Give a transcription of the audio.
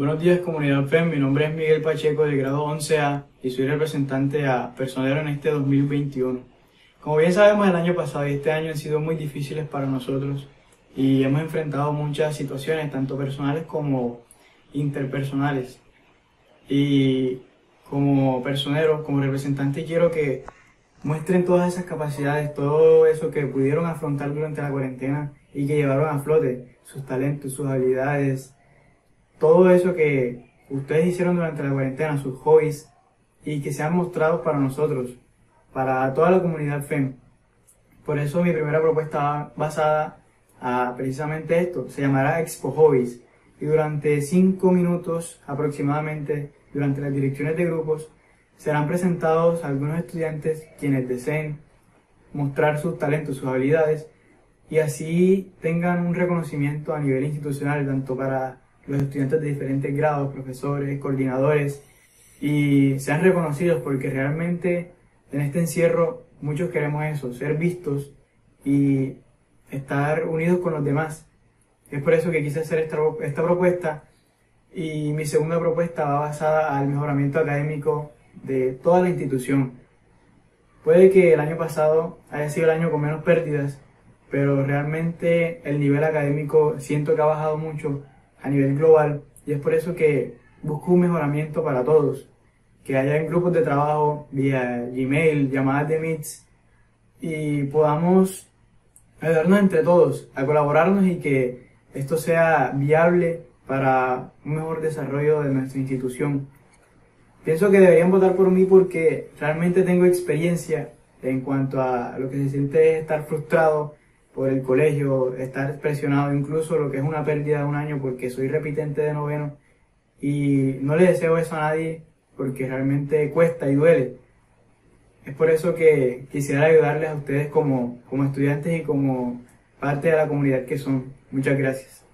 Buenos días comunidad FEM, mi nombre es Miguel Pacheco del grado 11A y soy representante a personero en este 2021. Como bien sabemos el año pasado y este año han sido muy difíciles para nosotros y hemos enfrentado muchas situaciones tanto personales como interpersonales. Y como personero, como representante quiero que muestren todas esas capacidades, todo eso que pudieron afrontar durante la cuarentena y que llevaron a flote, sus talentos, sus habilidades, todo eso que ustedes hicieron durante la cuarentena, sus hobbies, y que sean mostrados para nosotros, para toda la comunidad FEM. Por eso mi primera propuesta basada a precisamente esto, se llamará Expo Hobbies, y durante cinco minutos aproximadamente, durante las direcciones de grupos, serán presentados algunos estudiantes quienes deseen mostrar sus talentos, sus habilidades, y así tengan un reconocimiento a nivel institucional, tanto para los estudiantes de diferentes grados, profesores, coordinadores, y sean reconocidos porque realmente en este encierro muchos queremos eso, ser vistos y estar unidos con los demás. Es por eso que quise hacer esta, esta propuesta y mi segunda propuesta va basada al mejoramiento académico de toda la institución. Puede que el año pasado haya sido el año con menos pérdidas, pero realmente el nivel académico siento que ha bajado mucho a nivel global y es por eso que busco un mejoramiento para todos, que haya grupos de trabajo vía Gmail, llamadas de Meets y podamos ayudarnos entre todos a colaborarnos y que esto sea viable para un mejor desarrollo de nuestra institución. Pienso que deberían votar por mí porque realmente tengo experiencia en cuanto a lo que se siente estar frustrado por el colegio, estar presionado, incluso lo que es una pérdida de un año porque soy repitente de noveno y no le deseo eso a nadie porque realmente cuesta y duele. Es por eso que quisiera ayudarles a ustedes como, como estudiantes y como parte de la comunidad que son. Muchas gracias.